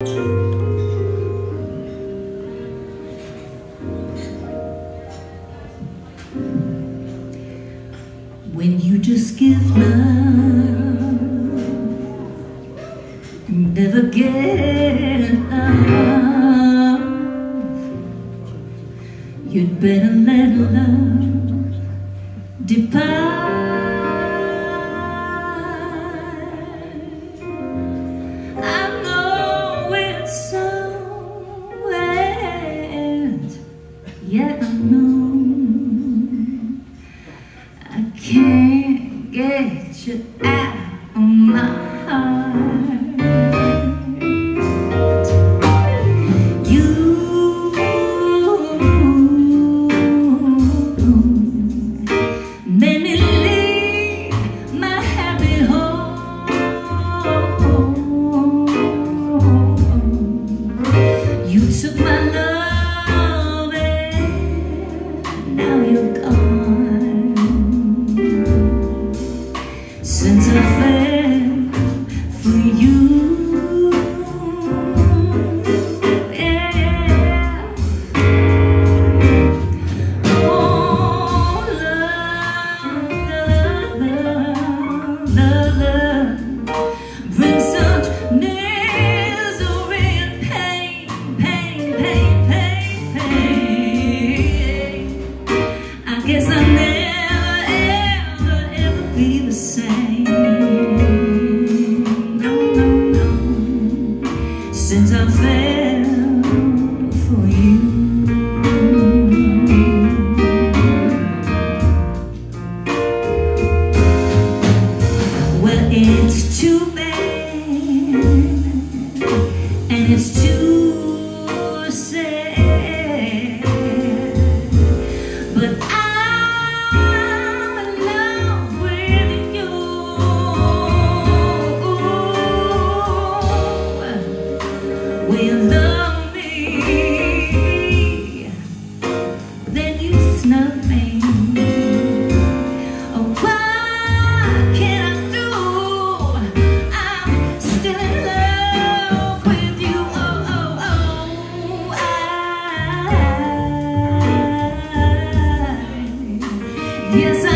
When you just give love Never get enough. You'd better let love depart. Yeah. you go. Yes.